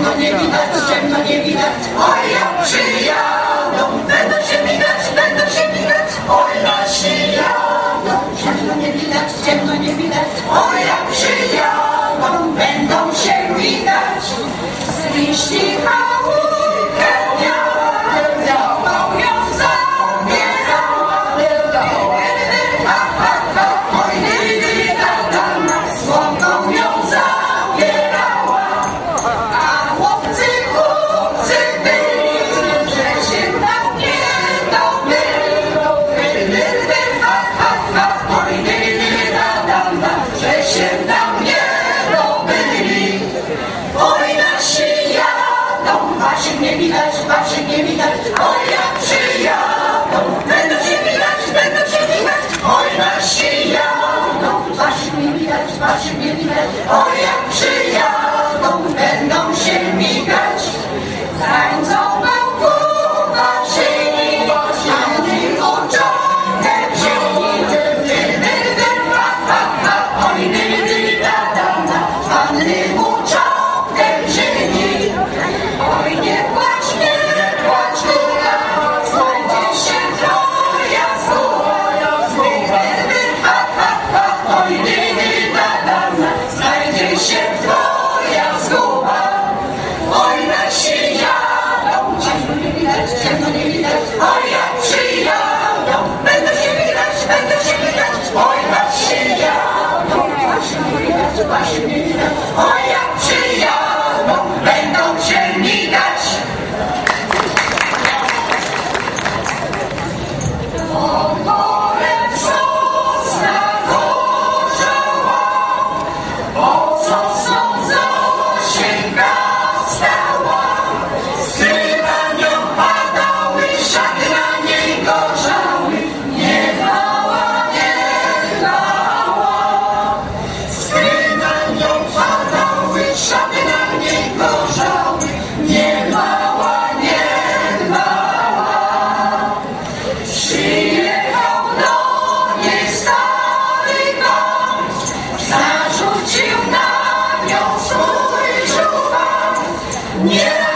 ciemno nie widać, ciemno nie widać. Oj, jak przyjadą, będą się widać, będą się widać. Oj, nasi jadą, ciemno nie widać, ciemno nie widać. Oj, jak przyjadą, waszych nie widać, waszych nie widać. Oj, jak przyjadą, będą się widać, będą się widać. Oj, nasi jadą, waszych nie widać, waszych nie widać. Oj, jak przyjadą, będą się migać. Tańcował się twoja zguba. Oj, nasi jadą, ciemno nie widać, ciemno nie widać. Oj, jak przyjadą, będą się widać, będą się widać. Oj, nasi jadą, właśnie nie widać, widać. Oj, Yeah!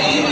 Amen.